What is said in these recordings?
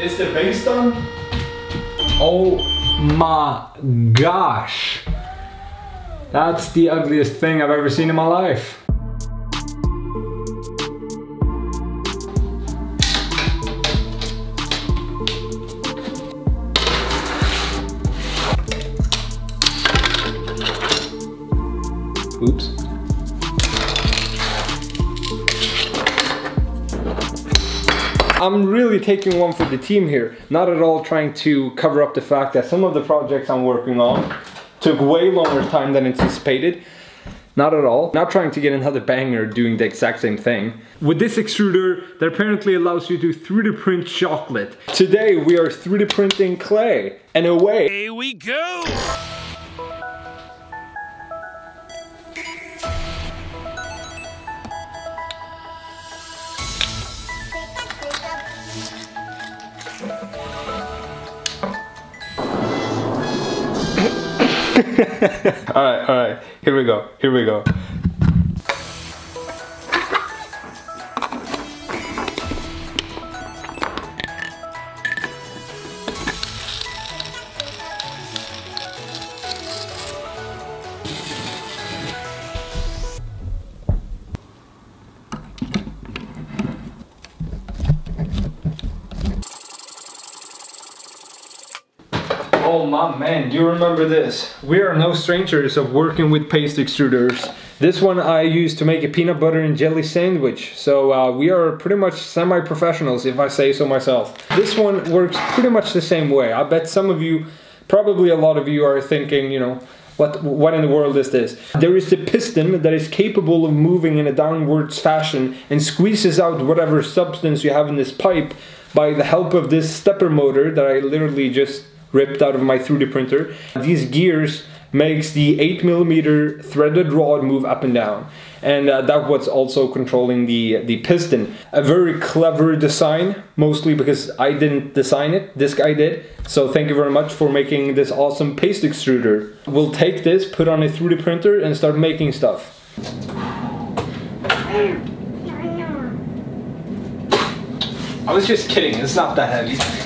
Is the base done? Oh my gosh. That's the ugliest thing I've ever seen in my life. Oops. I'm really taking one for the team here. Not at all trying to cover up the fact that some of the projects I'm working on took way longer time than anticipated. Not at all. Not trying to get another banger doing the exact same thing. With this extruder that apparently allows you to 3D print chocolate. Today we are 3D printing clay. And away. Here we go! alright, alright. Here we go. Here we go. Oh man, do you remember this? We are no strangers of working with paste extruders. This one I used to make a peanut butter and jelly sandwich. So uh, we are pretty much semi-professionals if I say so myself. This one works pretty much the same way. I bet some of you, probably a lot of you are thinking, you know, what, what in the world is this? There is the piston that is capable of moving in a downwards fashion and squeezes out whatever substance you have in this pipe by the help of this stepper motor that I literally just ripped out of my 3D printer. These gears makes the 8mm threaded rod move up and down. And uh, that was also controlling the the piston. A very clever design mostly because I didn't design it this guy did. So thank you very much for making this awesome paste extruder. We'll take this put on a 3D printer and start making stuff. I was just kidding. It's not that heavy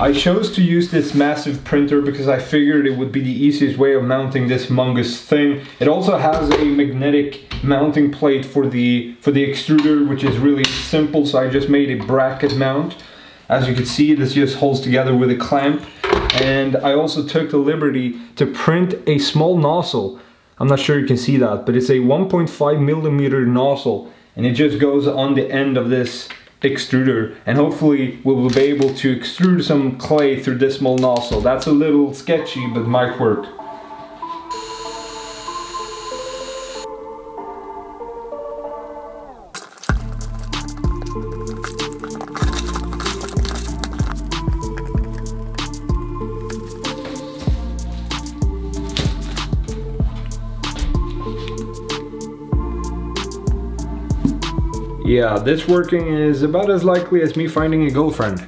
I chose to use this massive printer because I figured it would be the easiest way of mounting this humongous thing. It also has a magnetic mounting plate for the for the extruder which is really simple so I just made a bracket mount. As you can see this just holds together with a clamp and I also took the liberty to print a small nozzle. I'm not sure you can see that but it's a 1.5 millimeter nozzle and it just goes on the end of this extruder and hopefully we will be able to extrude some clay through this small nozzle. That's a little sketchy but might work. Yeah, this working is about as likely as me finding a girlfriend.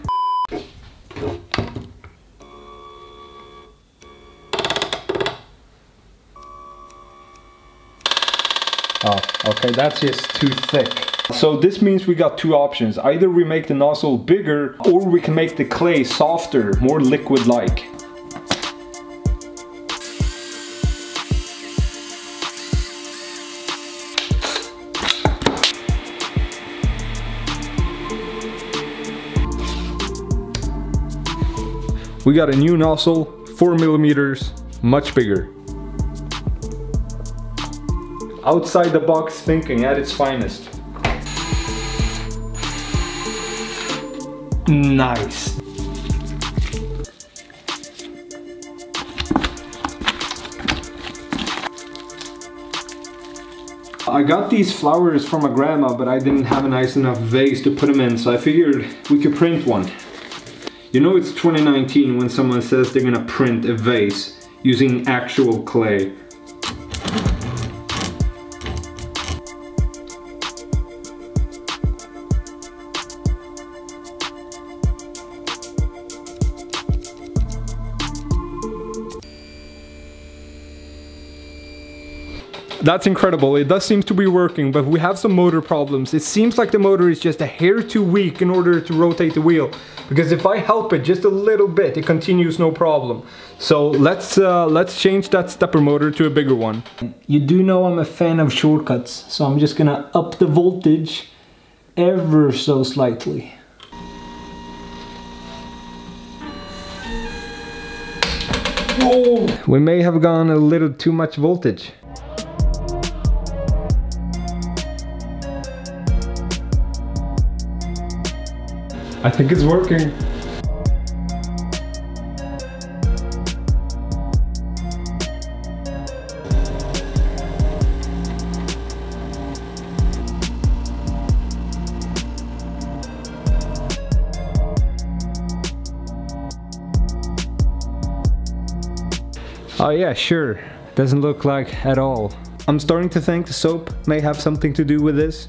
Oh, okay, that's just too thick. So this means we got two options. Either we make the nozzle bigger or we can make the clay softer, more liquid-like. We got a new nozzle, four millimeters, much bigger. Outside the box thinking at its finest. Nice. I got these flowers from my grandma, but I didn't have a nice enough vase to put them in, so I figured we could print one. You know it's 2019 when someone says they're gonna print a vase using actual clay. That's incredible. It does seem to be working, but we have some motor problems. It seems like the motor is just a hair too weak in order to rotate the wheel. Because if I help it just a little bit, it continues no problem. So let's uh, let's change that stepper motor to a bigger one. You do know I'm a fan of shortcuts, so I'm just gonna up the voltage ever so slightly. We may have gone a little too much voltage. I think it's working. Oh yeah, sure. Doesn't look like at all. I'm starting to think the soap may have something to do with this.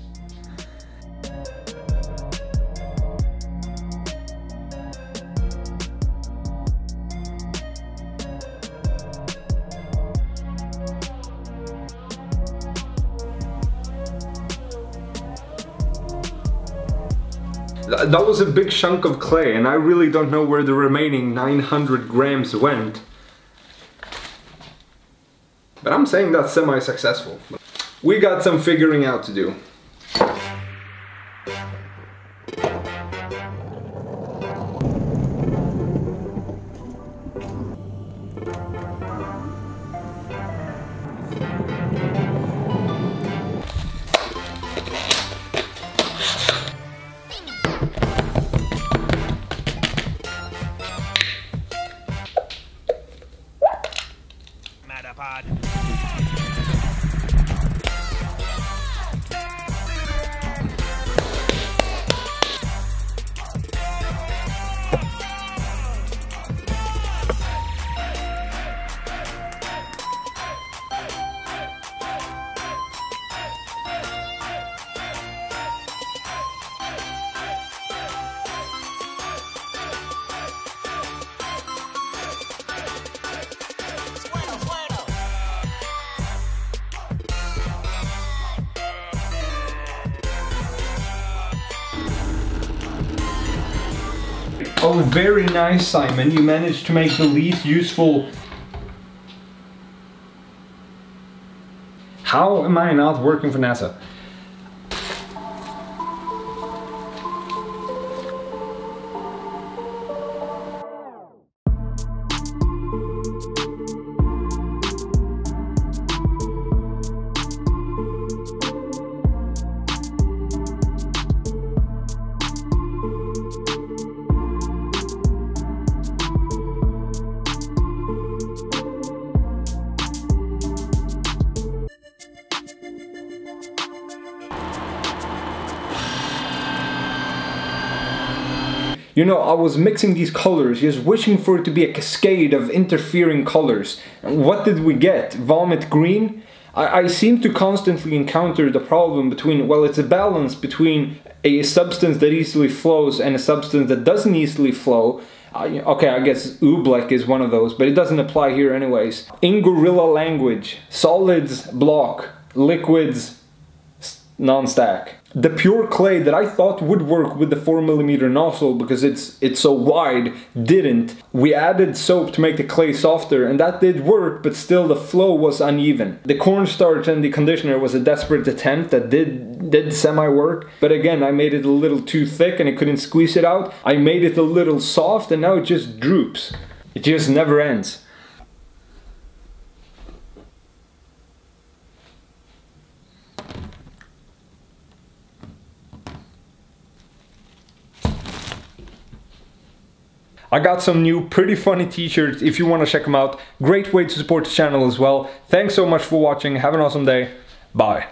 That was a big chunk of clay and I really don't know where the remaining 900 grams went. But I'm saying that's semi-successful. We got some figuring out to do. Oh, very nice, Simon. You managed to make the least useful... How am I not working for NASA? You know, I was mixing these colors, just wishing for it to be a cascade of interfering colors. What did we get? Vomit green? I, I seem to constantly encounter the problem between, well, it's a balance between a substance that easily flows and a substance that doesn't easily flow. Uh, okay, I guess oobleck is one of those, but it doesn't apply here anyways. In gorilla language, solids block, liquids non-stack. The pure clay that I thought would work with the 4mm nozzle because it's it's so wide didn't. We added soap to make the clay softer and that did work but still the flow was uneven. The cornstarch and the conditioner was a desperate attempt that did did semi work but again I made it a little too thick and I couldn't squeeze it out. I made it a little soft and now it just droops. It just never ends. I got some new pretty funny t-shirts if you want to check them out. Great way to support the channel as well. Thanks so much for watching. Have an awesome day. Bye.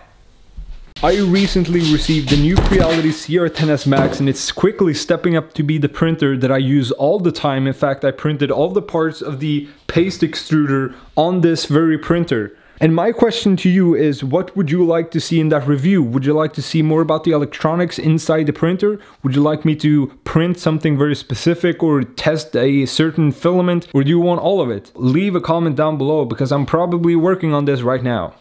I recently received the new Creality CR10S Max and it's quickly stepping up to be the printer that I use all the time. In fact, I printed all the parts of the paste extruder on this very printer. And my question to you is what would you like to see in that review? Would you like to see more about the electronics inside the printer? Would you like me to print something very specific or test a certain filament? Or do you want all of it? Leave a comment down below because I'm probably working on this right now.